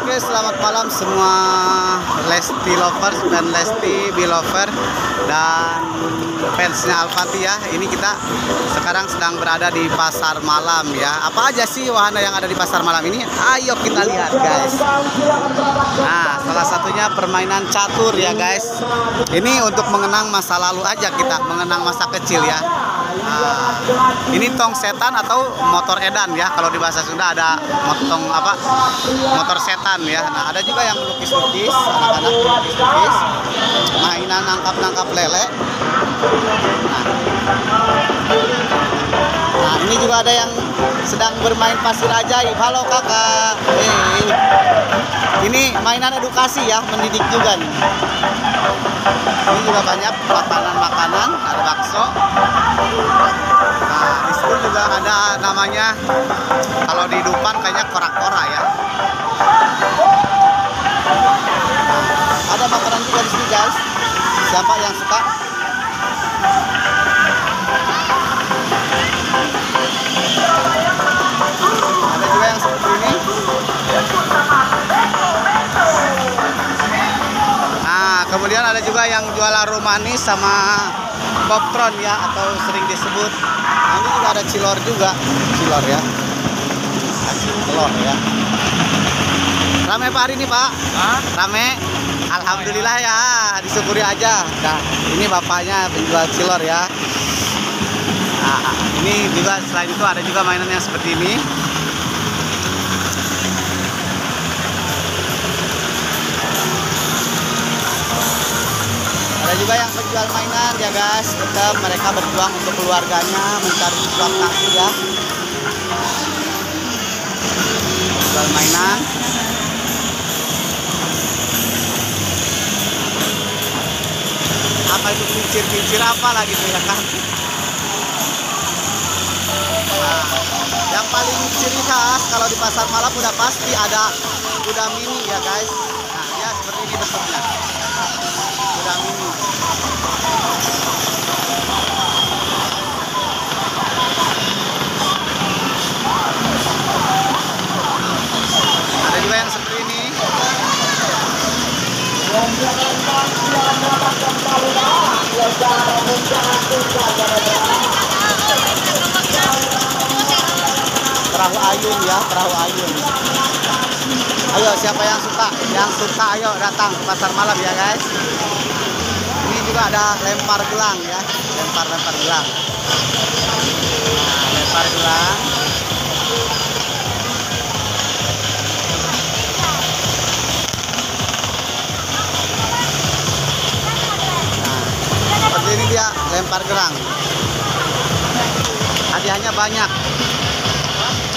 Oke, selamat malam semua Lesti lovers dan Lesti Belover dan fansnya Alfati ya. Ini kita sekarang sedang berada di pasar malam ya. Apa aja sih wahana yang ada di pasar malam ini? Ayo kita lihat guys. Nah, salah satunya permainan catur ya guys. Ini untuk mengenang masa lalu aja kita, mengenang masa kecil ya. Nah, ini tong setan atau motor edan ya. Kalau di bahasa Sunda ada motong apa? Motor setan ya. Nah, ada juga yang lukis-lukis, anak-anak lukis-lukis. Mainan nangkap-nangkap lele. Nah. nah, ini juga ada yang sedang bermain pasir ajaib. Halo kakak. Hey. Ini mainan edukasi ya, mendidik juga nih. Ini juga banyak makanan-makanan, ada bakso. Nah, di situ juga ada namanya kalau di Dupan kayaknya korak-kora ya. Ada makanan juga di sini guys. Siapa yang suka? Kemudian ada juga yang jualan romanis sama poptron ya atau sering disebut. Nah, ini juga ada cilor juga, cilor ya. Telur ya. Rame Pak hari ini Pak? Hah? Rame? Alhamdulillah ya, disyukuri aja. Nah, ini bapaknya penjual cilor ya. Nah, ini juga selain itu ada juga mainan yang seperti ini. Juga yang penjual mainan ya guys, tetap mereka berjuang untuk keluarganya mencari suap nasi ya. Jual mainan. Apa itu kincir-kincir apa lah gitu ya kan? Nah, yang paling ciri khas kalau di pasar malam udah pasti ada kuda mini ya guys. Nah, ya seperti ini bentuknya. Kuda mini. Ada juga yang seperti ini. Perahu ayun ya, perahu ayun. Ayo siapa yang suka? Yang suka ayo datang ke pasar malam ya guys. Ini juga ada lempar gelang ya, lempar-lempar gelang. Nah, lempar gelang. Dia lempar gerang. Hadiahnya banyak.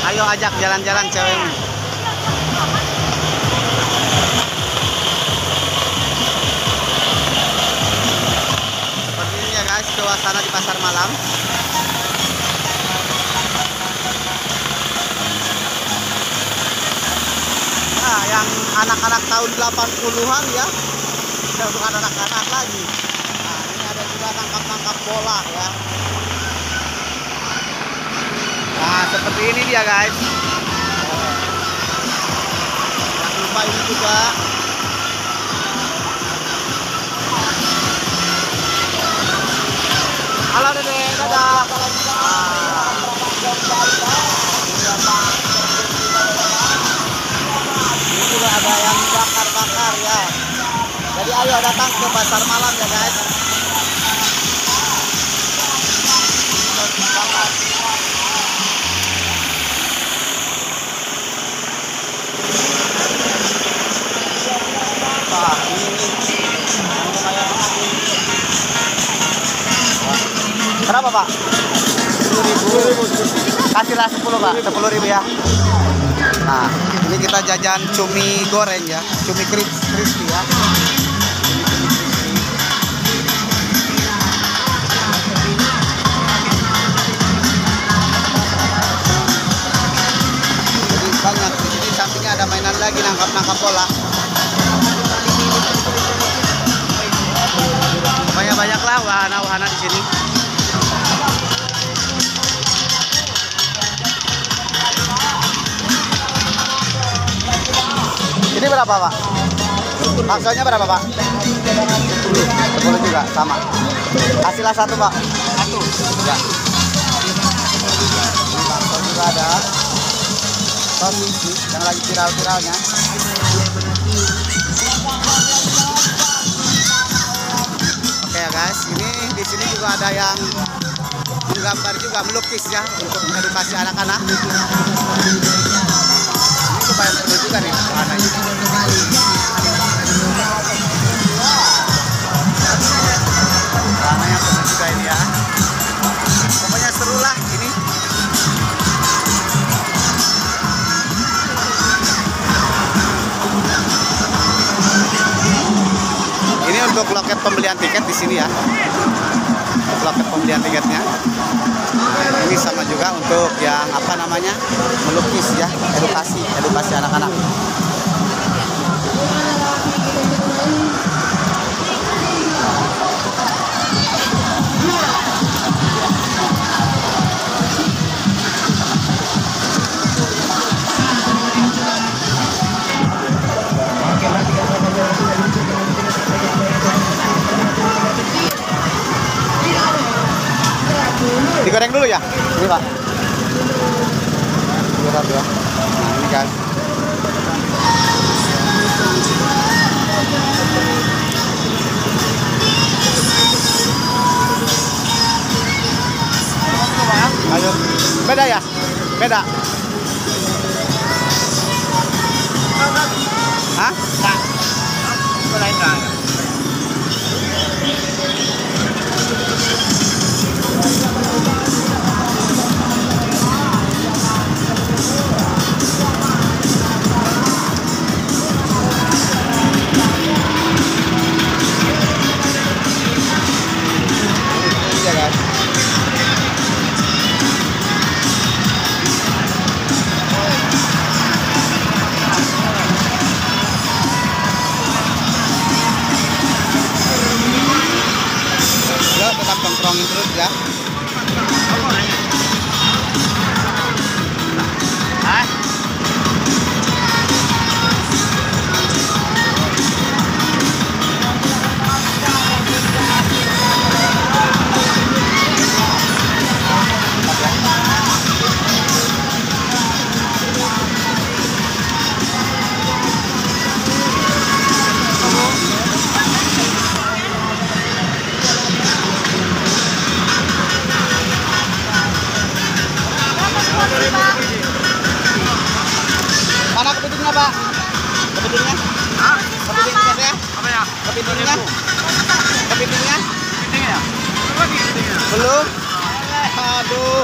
Ayo ajak jalan-jalan cewekmu. Seperti ini ya guys, suasana di pasar malam. Nah, yang anak-anak tahun 80-an ya. Bukan anak-anak lagi. Juga tangkap-tangkap bola ya. Nah, seperti ini dia guys. Jangan lupa ini juga. Halo Dede, dadah. Ah. Ada yang bakar-bakar ya. Jadi ayo datang ke pasar malam ya guys. Berapa Pak? 10 ribu. Kasihlah 10 Pak, 10 ribu ya. Nah, ini kita jajan cumi goreng ya, cumi cris- crispy ya. Jadi banyak di sini sampingnya ada mainan lagi nangkap-nangkap bola. Banyak banyaklah wahana-wahana di sini. Berapa pak? Baksonya berapa pak? 10 10 juga sama Hasilnya satu pak? Satu. Ya Ini bakso juga ada yang lagi viral-viralnya Oke ya guys, ini di sini juga ada yang menggambar juga melukis ya untuk edukasi anak-anak. Lumayan seru juga nih juga ya. Pokoknya seru lah ini. Ini untuk loket pembelian tiket di sini ya. Loket pembelian tiketnya. Ini sama juga untuk yang apa namanya melukis ya, edukasi, edukasi anak-anak. Digoreng dulu ya? Ini pak. Ya. Nah ini guys. Ayo, beda ya? Beda. Hah? Apa lain? Mana kepitingnya pak? Kepitingnya? Hah? Kepitingnya saya? Apa ya? Kepitingnya? Kepitingnya? Kepiting ya? Apa lagi kepitingnya? Belum? Aduh.